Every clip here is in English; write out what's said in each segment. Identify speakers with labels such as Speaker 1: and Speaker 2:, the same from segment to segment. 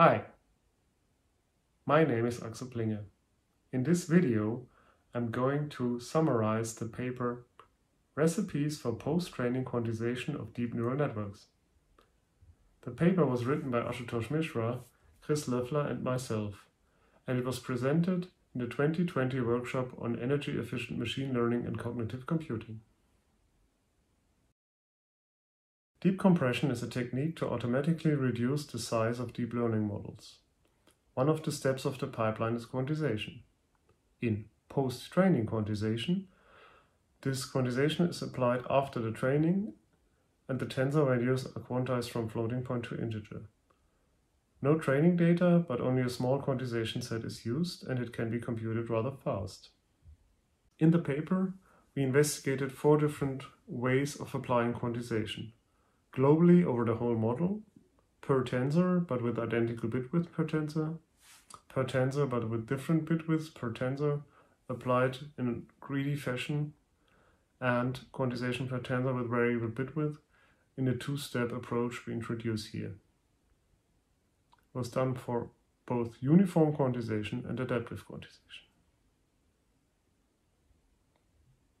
Speaker 1: Hi, my name is Axel Plinge. In this video, I'm going to summarize the paper Recipes for Post-Training Quantization of Deep Neural Networks. The paper was written by Ashutosh Mishra, Chris Löffler and myself, and it was presented in the 2020 workshop on energy efficient machine learning and cognitive computing. Deep compression is a technique to automatically reduce the size of deep learning models. One of the steps of the pipeline is quantization. In post-training quantization, this quantization is applied after the training and the tensor values are quantized from floating point to integer. No training data, but only a small quantization set is used and it can be computed rather fast. In the paper, we investigated four different ways of applying quantization globally over the whole model, per tensor but with identical bit width per tensor, per tensor but with different bit widths per tensor applied in a greedy fashion, and quantization per tensor with variable bit width in the two-step approach we introduce here. It was done for both uniform quantization and adaptive quantization.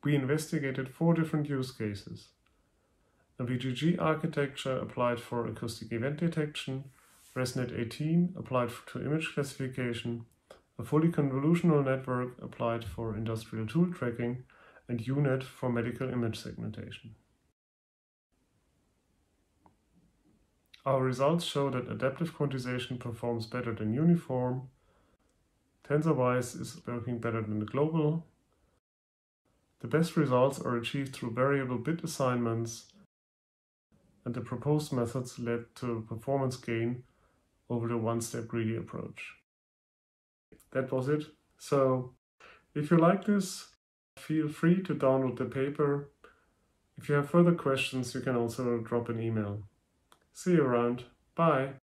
Speaker 1: We investigated four different use cases a VGG architecture applied for acoustic event detection, ResNet 18 applied to image classification, a fully convolutional network applied for industrial tool tracking, and U-Net for medical image segmentation. Our results show that adaptive quantization performs better than uniform, TensorWise is working better than the global. The best results are achieved through variable bit assignments and the proposed methods led to a performance gain over the one-step greedy approach. That was it. So if you like this, feel free to download the paper. If you have further questions, you can also drop an email. See you around. Bye.